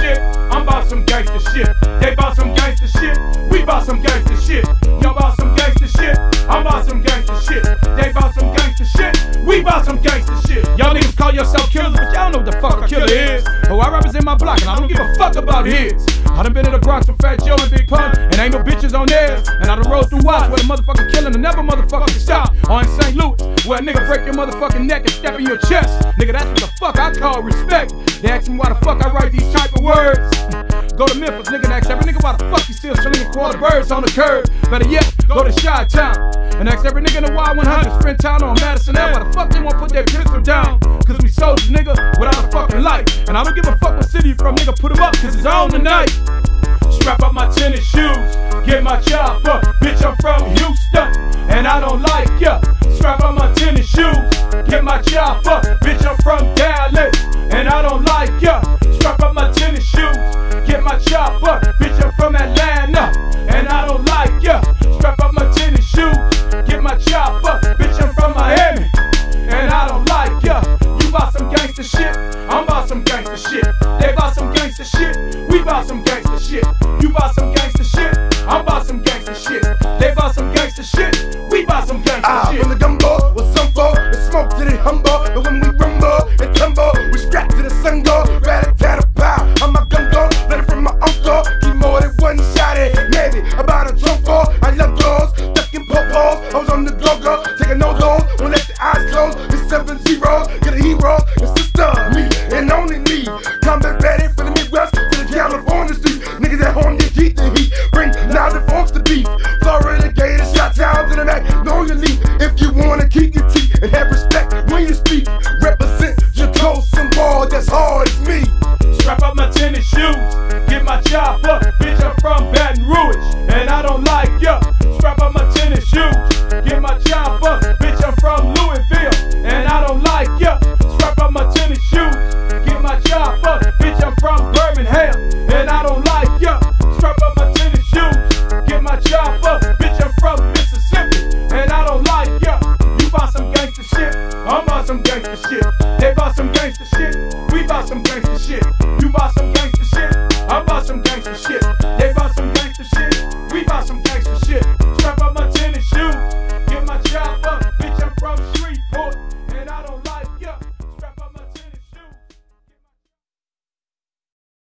shit. I'm about some gangster shit. They bought some gangster shit. We bought some gangster shit. Y'all bought some gangster shit. I'm about some gangster shit. They bought some gangster shit. We bought some gangster shit. Y'all niggas call yourself killers, but y'all know what the fuck a killer is. Oh, I represent my block, and I don't give a fuck about his. I done been in the Bronx with Fat Joe and Big Pun, and ain't no bitches on theirs. And I done rode through Watts where the motherfucking killing and never motherfucking stop. Or oh, in St. Louis, where a nigga break your motherfucking neck and step in your chest. Nigga, that's what the fuck I call respect. They ask me why the fuck I write these type of words. Go to Memphis, nigga, and ask every nigga why the fuck you still slinging quarter birds on the curb. Better yet, go to Chi Town and ask every nigga in the Y100, Sprint Town or Madison Ave, why the fuck they won't put their pistol down. Cause we soldiers, nigga, without a fucking life. And I don't give a fuck what city you from, nigga, put 'em up, cause it's on tonight. Strap up my tennis shoes, get my chopper. Bitch, I'm from Houston, and I don't like ya. Strap up my tennis shoes, get my chopper. Bitch, I'm from Dallas, gangster shit. We buy some gangster shit. You buy some gangster shit. I buy some gangster shit. They buy some gangster shit. We buy some gangster ah, shit. From the gumbo, with some flow the smoke to the humble. But when we rumble and tumble, we strap to the sun go. Rat a pow. I'm a gun go. Letter from my uncle. Keep more than one shot at. Maybe about a drunk for. I love girls. Ducking popos. I was on the go go. Taking no loans. Won't let the eyes close. It's seven zeros. Get a hero. It's sister. Me and only some gangster shit. They bought some gangster shit. We bought some gangster shit.